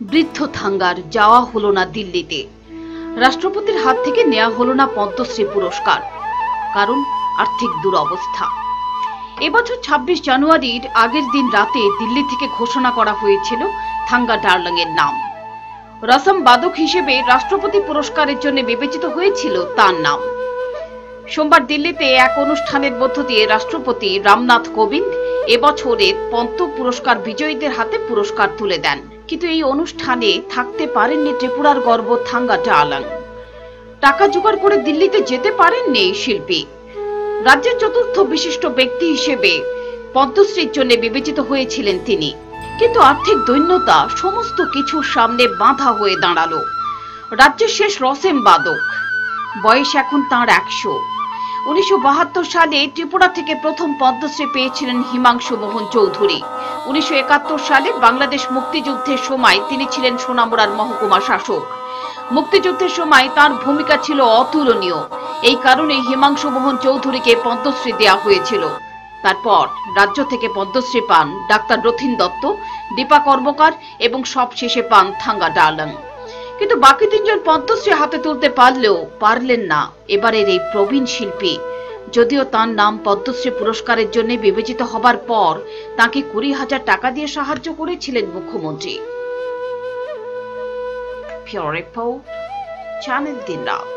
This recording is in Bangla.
বৃদ্ধ থাঙ্গার যাওয়া হলো না দিল্লিতে। রাষ্ট্রপতির হাত থেকে নেওয়া হলো না পদ্মশ্রী পুরস্কার, কারণ আর্থিক দুরবস্থা। এবছর ছাব্বিশ জানুয়ারির আগের দিন রাতে দিল্লি থেকে ঘোষণা করা হয়েছিল থাঙ্গা ডার্লিং এর নাম। রসম বাদক হিসেবে রাষ্ট্রপতি পুরস্কারের জন্য বিবেচিত হয়েছিল তার নাম। সোমবার দিল্লিতে এক অনুষ্ঠানের মধ্য দিয়ে রাষ্ট্রপতি রামনাথ কোবিন্দ এবছরের পন্ত পুরস্কার বিজয়ীদের হাতে পুরস্কার তুলে দেন। কিন্তু এই অনুষ্ঠানে থাকতে পারেননি ত্রিপুরার গর্ব থাঙ্গা ডালাং টাকা জোগাড় করে দিল্লিতে যেতে পারেননি এই শিল্পী। রাজ্যের চতুর্থ বিশিষ্ট ব্যক্তি হিসেবে পদ্মশ্রীর জন্য বিবেচিত হয়েছিলেন তিনি। কিন্তু আর্থিক দৈন্যতা সমস্ত কিছুর সামনে বাধা হয়ে দাঁড়াল। রাজ্যের শেষ রসেম বাদক। বয়স এখন তাঁর একশো। উনিশশো সালে ত্রিপুরা থেকে প্রথম পদ্মশ্রী পেয়েছিলেন হিমাংশু মোহন চৌধুরী। উনিশশো একাত্তর সালে বাংলাদেশ মুক্তিযুদ্ধের সময় তিনি ছিলেন সোনামুড়ার মহকুমা শাসক। মুক্তিযুদ্ধের সময় তার ভূমিকা ছিল অতুলনীয়। এই কারণে হিমাংশু মোহন চৌধুরীকে পদ্মশ্রী দেওয়া হয়েছিল। তারপর রাজ্য থেকে পদ্মশ্রী পান ডাক্তার রথিন দত্ত, দীপা কর্মকার এবং সবশেষে পান থাঙ্গা ডার্লাং কিন্তু বাকি তিনজন পদ্মশ্রী হাতে তুলতে পারলেও পারলেন না। এবারের এই প্রবীণ শিল্পী যদিও তার নাম পদ্মশ্রী পুরস্কারের জন্য বিবেচিত হবার পর তাকে কুড়ি হাজার টাকা দিয়ে সাহায্য করেছিলেন মুখ্যমন্ত্রী। রিপোর্ট, চ্যানেল দিন রাত।